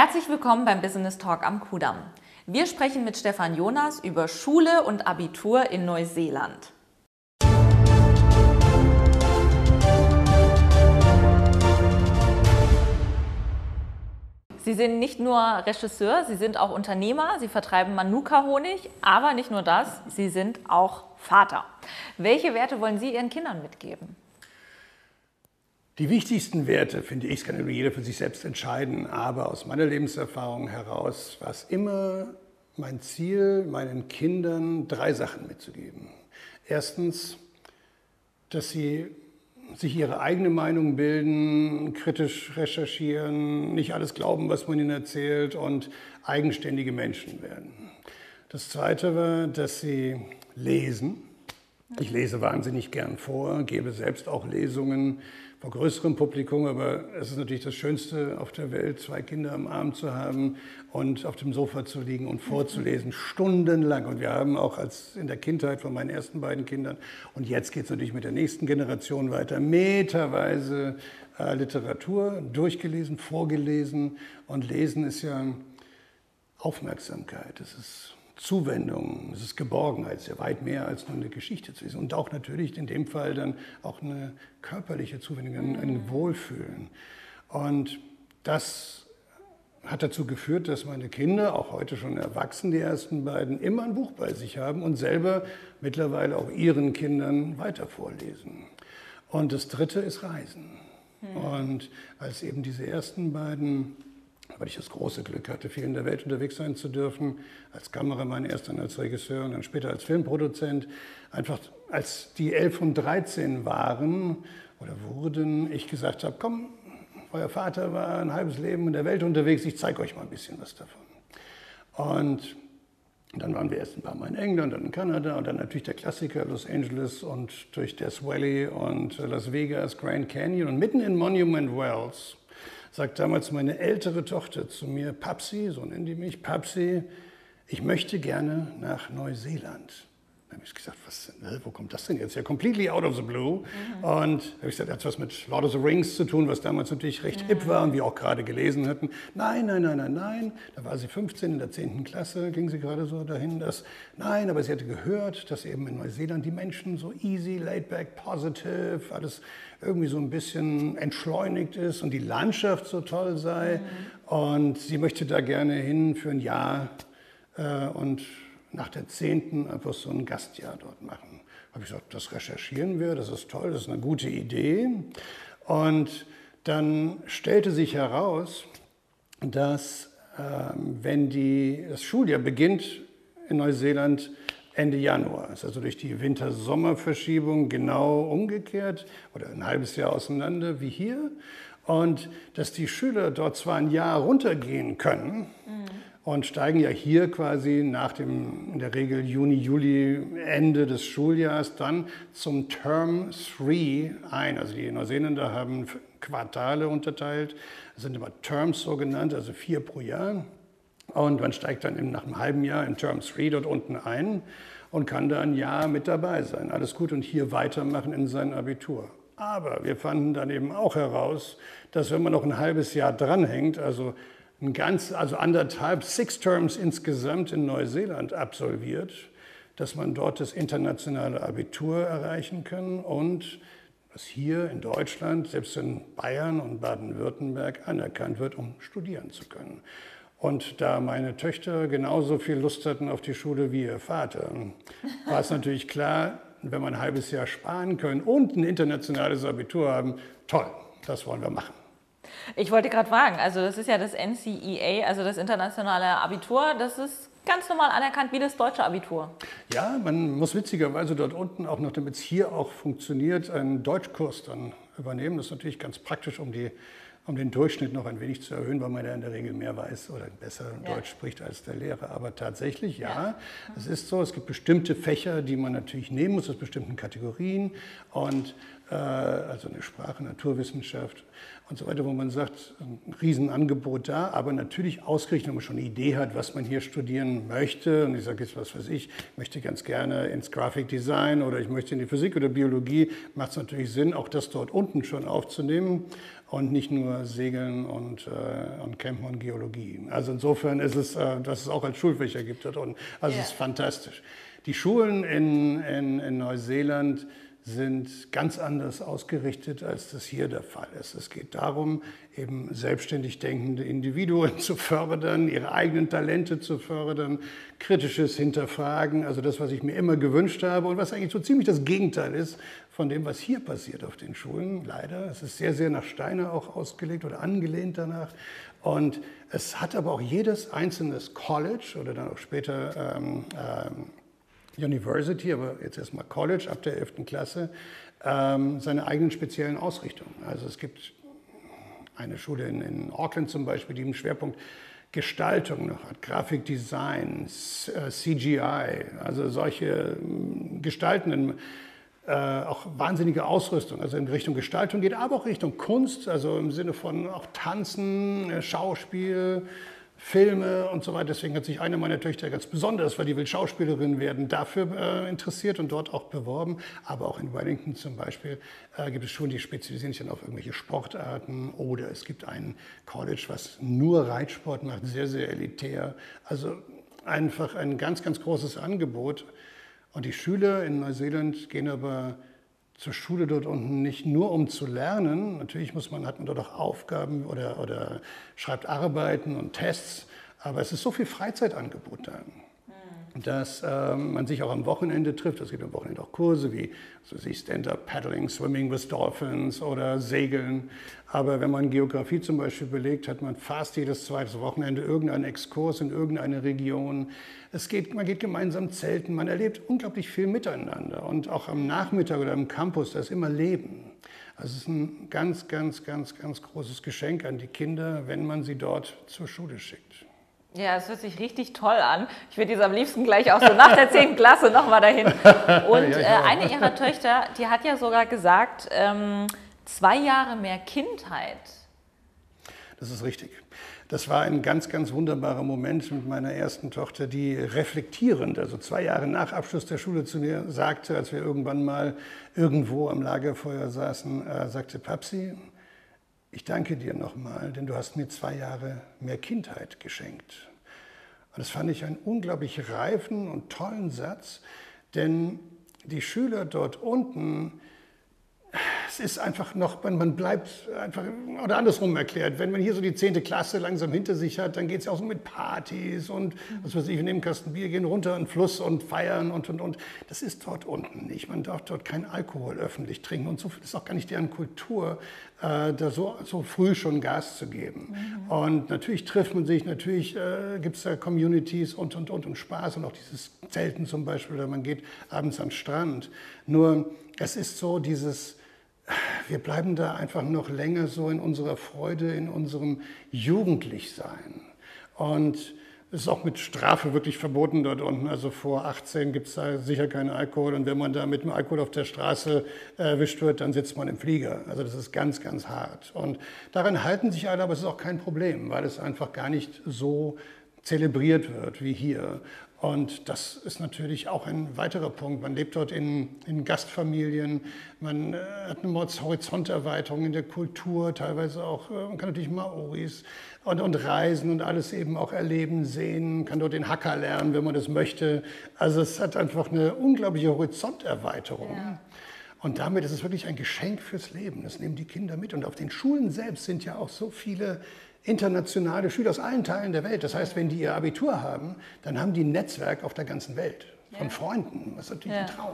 Herzlich willkommen beim Business Talk am Kudamm. Wir sprechen mit Stefan Jonas über Schule und Abitur in Neuseeland. Sie sind nicht nur Regisseur, Sie sind auch Unternehmer, Sie vertreiben Manuka-Honig, aber nicht nur das, Sie sind auch Vater. Welche Werte wollen Sie Ihren Kindern mitgeben? Die wichtigsten Werte, finde ich, kann jeder für sich selbst entscheiden, aber aus meiner Lebenserfahrung heraus war es immer mein Ziel, meinen Kindern drei Sachen mitzugeben. Erstens, dass sie sich ihre eigene Meinung bilden, kritisch recherchieren, nicht alles glauben, was man ihnen erzählt und eigenständige Menschen werden. Das Zweite war, dass sie lesen. Ich lese wahnsinnig gern vor, gebe selbst auch Lesungen vor größerem Publikum, aber es ist natürlich das Schönste auf der Welt, zwei Kinder am Arm zu haben und auf dem Sofa zu liegen und vorzulesen, stundenlang. Und wir haben auch als in der Kindheit von meinen ersten beiden Kindern und jetzt geht es natürlich mit der nächsten Generation weiter, meterweise äh, Literatur durchgelesen, vorgelesen und Lesen ist ja Aufmerksamkeit. Es ist Zuwendung, es ist Geborgenheit, sehr weit mehr als nur eine Geschichte zu lesen. Und auch natürlich in dem Fall dann auch eine körperliche Zuwendung, ein. Wohlfühlen. Und das hat dazu geführt, dass meine Kinder, auch heute schon erwachsen, die ersten beiden, immer ein Buch bei sich haben und selber mittlerweile auch ihren Kindern weiter vorlesen. Und das dritte ist Reisen. Mhm. Und als eben diese ersten beiden weil ich das große Glück hatte, viel in der Welt unterwegs sein zu dürfen, als Kameramann, erst dann als Regisseur und dann später als Filmproduzent. Einfach als die 11 und 13 waren oder wurden, ich gesagt habe, komm, euer Vater war ein halbes Leben in der Welt unterwegs, ich zeige euch mal ein bisschen was davon. Und dann waren wir erst ein paar Mal in England, dann in Kanada und dann natürlich der Klassiker Los Angeles und durch Death Valley und Las Vegas, Grand Canyon und mitten in Monument Wells sagt damals meine ältere Tochter zu mir, Papsi, so nennen die mich, Papsi, ich möchte gerne nach Neuseeland. Dann habe ich gesagt, was, wo kommt das denn jetzt? Ja, completely out of the blue. Mhm. Und habe ich gesagt, hat was mit Lord of the Rings zu tun, was damals natürlich recht mhm. hip war und wir auch gerade gelesen hatten. Nein, nein, nein, nein, nein. Da war sie 15 in der 10. Klasse, ging sie gerade so dahin, dass, nein, aber sie hatte gehört, dass eben in Neuseeland die Menschen so easy, laid back, positive, alles irgendwie so ein bisschen entschleunigt ist und die Landschaft so toll sei. Mhm. Und sie möchte da gerne hin für ein Jahr äh, und nach der zehnten einfach so ein Gastjahr dort machen. Habe ich gesagt, das recherchieren wir, das ist toll, das ist eine gute Idee. Und dann stellte sich heraus, dass äh, wenn die, das Schuljahr beginnt in Neuseeland Ende Januar, ist also durch die Winter-Sommer-Verschiebung genau umgekehrt oder ein halbes Jahr auseinander wie hier. Und dass die Schüler dort zwar ein Jahr runtergehen können, mhm und steigen ja hier quasi nach dem in der Regel Juni, Juli, Ende des Schuljahres dann zum Term 3 ein. Also die Neuseeländer haben Quartale unterteilt, sind immer Terms so genannt, also vier pro Jahr. Und man steigt dann nach einem halben Jahr in Term 3 dort unten ein und kann da ein Jahr mit dabei sein. Alles gut und hier weitermachen in sein Abitur. Aber wir fanden dann eben auch heraus, dass wenn man noch ein halbes Jahr dranhängt, also ein ganz, also anderthalb, six Terms insgesamt in Neuseeland absolviert, dass man dort das internationale Abitur erreichen kann und was hier in Deutschland, selbst in Bayern und Baden-Württemberg anerkannt wird, um studieren zu können. Und da meine Töchter genauso viel Lust hatten auf die Schule wie ihr Vater, war es natürlich klar, wenn wir ein halbes Jahr sparen können und ein internationales Abitur haben, toll, das wollen wir machen. Ich wollte gerade fragen, also das ist ja das NCEA, also das internationale Abitur, das ist ganz normal anerkannt wie das deutsche Abitur. Ja, man muss witzigerweise dort unten auch noch, damit es hier auch funktioniert, einen Deutschkurs dann übernehmen. Das ist natürlich ganz praktisch, um die um den Durchschnitt noch ein wenig zu erhöhen, weil man ja in der Regel mehr weiß oder besser ja. Deutsch spricht als der Lehrer. Aber tatsächlich, ja, ja, es ist so, es gibt bestimmte Fächer, die man natürlich nehmen muss aus bestimmten Kategorien und also eine Sprache, Naturwissenschaft und so weiter, wo man sagt, ein Riesenangebot da, aber natürlich ausgerichtet, wenn man schon eine Idee hat, was man hier studieren möchte. Und ich sage jetzt, was weiß ich, ich möchte ganz gerne ins Graphic Design oder ich möchte in die Physik oder Biologie, macht es natürlich Sinn, auch das dort unten schon aufzunehmen. und nicht nur Segeln und, äh, und Campen und Geologie. Also insofern ist es, äh, dass es auch als Schulfächer gibt dort unten. Also es ist fantastisch. Die Schulen in, in, in Neuseeland sind ganz anders ausgerichtet, als das hier der Fall ist. Es geht darum, eben selbstständig denkende Individuen zu fördern, ihre eigenen Talente zu fördern, kritisches Hinterfragen, also das, was ich mir immer gewünscht habe und was eigentlich so ziemlich das Gegenteil ist von dem, was hier passiert auf den Schulen. Leider, es ist sehr, sehr nach Steiner auch ausgelegt oder angelehnt danach. Und es hat aber auch jedes einzelne College oder dann auch später ähm, ähm, University, aber jetzt erstmal College ab der 11. Klasse, ähm, seine eigenen speziellen Ausrichtungen. Also es gibt eine Schule in, in Auckland zum Beispiel, die einen Schwerpunkt Gestaltung noch hat, Grafikdesign, äh, CGI, also solche ähm, gestaltenden, äh, auch wahnsinnige Ausrüstung, also in Richtung Gestaltung geht, aber auch Richtung Kunst, also im Sinne von auch Tanzen, äh, Schauspiel, Filme und so weiter. Deswegen hat sich eine meiner Töchter ganz besonders, weil die will Schauspielerin werden, dafür äh, interessiert und dort auch beworben. Aber auch in Wellington zum Beispiel äh, gibt es Schulen, die spezialisieren sich dann auf irgendwelche Sportarten. Oder es gibt ein College, was nur Reitsport macht, sehr, sehr elitär. Also einfach ein ganz, ganz großes Angebot. Und die Schüler in Neuseeland gehen aber zur Schule dort unten nicht nur um zu lernen. Natürlich muss man, hat man dort auch Aufgaben oder, oder schreibt Arbeiten und Tests, aber es ist so viel Freizeitangebot da dass ähm, man sich auch am Wochenende trifft. Es gibt am Wochenende auch Kurse wie also Stand-up Paddling, Swimming with Dolphins oder Segeln. Aber wenn man Geografie zum Beispiel belegt, hat man fast jedes zweite Wochenende irgendeinen Exkurs in irgendeine Region. Es geht, man geht gemeinsam zelten, man erlebt unglaublich viel miteinander. Und auch am Nachmittag oder am Campus, da ist immer Leben. Also es ist ein ganz, ganz, ganz, ganz großes Geschenk an die Kinder, wenn man sie dort zur Schule schickt. Ja, es hört sich richtig toll an. Ich würde jetzt am liebsten gleich auch so nach der 10. Klasse nochmal dahin. Und äh, eine ihrer Töchter, die hat ja sogar gesagt, ähm, zwei Jahre mehr Kindheit. Das ist richtig. Das war ein ganz, ganz wunderbarer Moment mit meiner ersten Tochter, die reflektierend, also zwei Jahre nach Abschluss der Schule zu mir sagte, als wir irgendwann mal irgendwo am Lagerfeuer saßen, äh, sagte, Papsi, ich danke dir nochmal, denn du hast mir zwei Jahre mehr Kindheit geschenkt. Und das fand ich einen unglaublich reifen und tollen Satz, denn die Schüler dort unten, es ist einfach noch, man bleibt einfach, oder andersrum erklärt, wenn man hier so die 10. Klasse langsam hinter sich hat, dann geht es ja auch so mit Partys und was weiß ich, wir nehmen Kasten Bier, gehen runter in den Fluss und feiern und, und, und. Das ist dort unten nicht. Man darf dort keinen Alkohol öffentlich trinken und so ist auch gar nicht deren Kultur, äh, da so, so früh schon Gas zu geben. Mhm. Und natürlich trifft man sich, natürlich äh, gibt es da Communities und, und, und, und Spaß und auch dieses Zelten zum Beispiel, oder man geht abends den Strand. Nur es ist so dieses wir bleiben da einfach noch länger so in unserer Freude, in unserem Jugendlichsein. Und es ist auch mit Strafe wirklich verboten dort unten. Also vor 18 gibt es da sicher keinen Alkohol. Und wenn man da mit dem Alkohol auf der Straße erwischt wird, dann sitzt man im Flieger. Also das ist ganz, ganz hart. Und daran halten sich alle, aber es ist auch kein Problem, weil es einfach gar nicht so zelebriert wird wie hier. Und das ist natürlich auch ein weiterer Punkt. Man lebt dort in, in Gastfamilien, man äh, hat eine Horizonterweiterung in der Kultur, teilweise auch, äh, man kann natürlich Maoris und, und reisen und alles eben auch erleben, sehen, kann dort den Hacker lernen, wenn man das möchte. Also es hat einfach eine unglaubliche Horizonterweiterung. Ja. Und damit ist es wirklich ein Geschenk fürs Leben. Das nehmen die Kinder mit. Und auf den Schulen selbst sind ja auch so viele internationale Schüler aus allen Teilen der Welt. Das heißt, wenn die ihr Abitur haben, dann haben die ein Netzwerk auf der ganzen Welt von ja. Freunden. Das ist natürlich ja. ein Traum.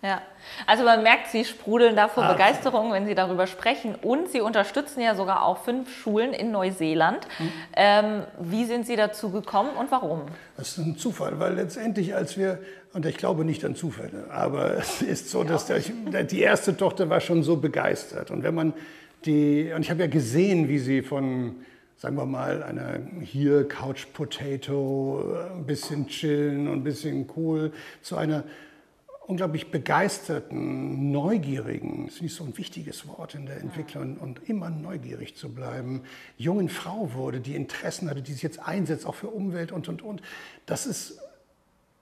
Ja, also man merkt, Sie sprudeln da vor ah, Begeisterung, wenn Sie darüber sprechen. Und Sie unterstützen ja sogar auch fünf Schulen in Neuseeland. Hm. Ähm, wie sind Sie dazu gekommen und warum? Das ist ein Zufall, weil letztendlich, als wir, und ich glaube nicht an Zufälle, aber es ist so, dass der, die erste Tochter war schon so begeistert. Und wenn man die, und ich habe ja gesehen, wie sie von sagen wir mal, einer hier Couch Potato, ein bisschen chillen und ein bisschen cool, zu einer unglaublich begeisterten, neugierigen, das ist nicht so ein wichtiges Wort in der Entwicklung, und immer neugierig zu bleiben, jungen Frau wurde, die Interessen hatte, die sich jetzt einsetzt, auch für Umwelt und, und, und. Das ist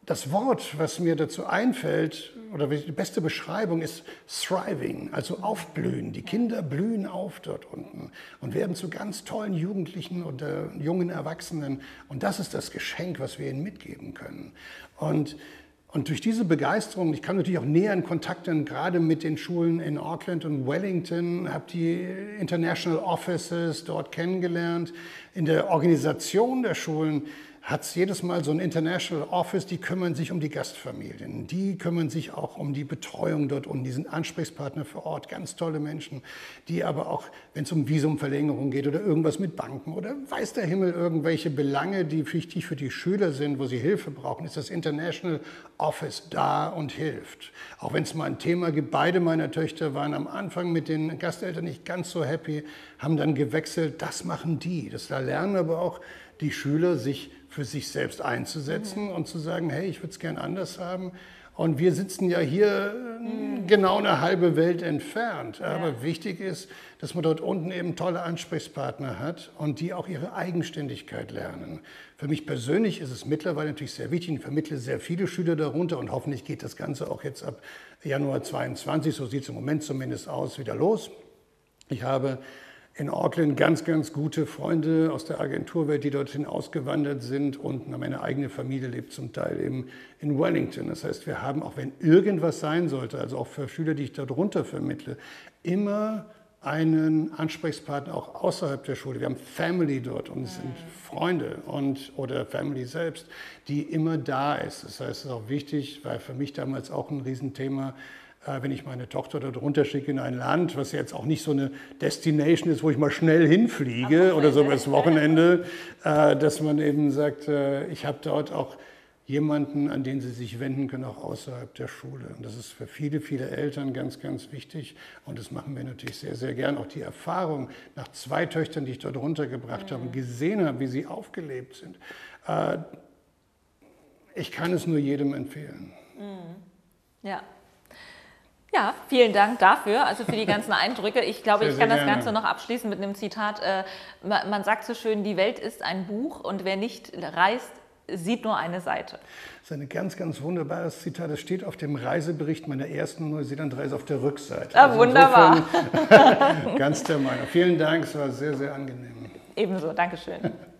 das Wort, was mir dazu einfällt, oder die beste Beschreibung ist thriving, also aufblühen. Die Kinder blühen auf dort unten und werden zu ganz tollen Jugendlichen oder jungen Erwachsenen. Und das ist das Geschenk, was wir ihnen mitgeben können. Und und durch diese Begeisterung, ich kam natürlich auch näher in Kontakt dann gerade mit den Schulen in Auckland und Wellington, habe die International Offices dort kennengelernt. In der Organisation der Schulen hat es jedes Mal so ein International Office, die kümmern sich um die Gastfamilien, die kümmern sich auch um die Betreuung dort und die sind Ansprechpartner vor Ort, ganz tolle Menschen, die aber auch, wenn es um Visumverlängerung geht oder irgendwas mit Banken oder weiß der Himmel irgendwelche Belange, die wichtig für die Schüler sind, wo sie Hilfe brauchen, ist das International Office da und hilft. Auch wenn es mal ein Thema gibt, beide meiner Töchter waren am Anfang mit den Gasteltern nicht ganz so happy, haben dann gewechselt, das machen die. Das da lernen aber auch die Schüler, sich für sich selbst einzusetzen mhm. und zu sagen, hey, ich würde es gern anders haben. Und wir sitzen ja hier mhm. genau eine halbe Welt entfernt. Aber ja. wichtig ist, dass man dort unten eben tolle Ansprechpartner hat und die auch ihre Eigenständigkeit lernen. Für mich persönlich ist es mittlerweile natürlich sehr wichtig. Ich vermittle sehr viele Schüler darunter und hoffentlich geht das Ganze auch jetzt ab Januar 22, so sieht es im Moment zumindest aus, wieder los. Ich habe in Auckland ganz, ganz gute Freunde aus der Agenturwelt, die dorthin ausgewandert sind und meine eigene Familie lebt zum Teil eben in Wellington. Das heißt, wir haben, auch wenn irgendwas sein sollte, also auch für Schüler, die ich darunter vermittle, immer einen Ansprechpartner auch außerhalb der Schule. Wir haben Family dort und es sind Freunde und, oder Family selbst, die immer da ist. Das heißt, es ist auch wichtig, weil für mich damals auch ein Riesenthema äh, wenn ich meine Tochter dort runterschicke in ein Land, was jetzt auch nicht so eine Destination ist, wo ich mal schnell hinfliege oder so übers Wochenende, äh, dass man eben sagt, äh, ich habe dort auch jemanden, an den sie sich wenden können, auch außerhalb der Schule. Und das ist für viele, viele Eltern ganz, ganz wichtig. Und das machen wir natürlich sehr, sehr gern. Auch die Erfahrung nach zwei Töchtern, die ich dort runtergebracht mhm. habe, gesehen habe, wie sie aufgelebt sind. Ich kann es nur jedem empfehlen. Mhm. Ja, ja, vielen Dank dafür, also für die ganzen Eindrücke. Ich glaube, sehr, ich kann das gerne. Ganze noch abschließen mit einem Zitat. Äh, man sagt so schön, die Welt ist ein Buch und wer nicht reist, sieht nur eine Seite. Das ist ein ganz, ganz wunderbares Zitat. Das steht auf dem Reisebericht meiner ersten Neuseeland-Reise auf der Rückseite. Ah, also wunderbar. ganz der Meinung. Vielen Dank, es war sehr, sehr angenehm. Ebenso, Dankeschön.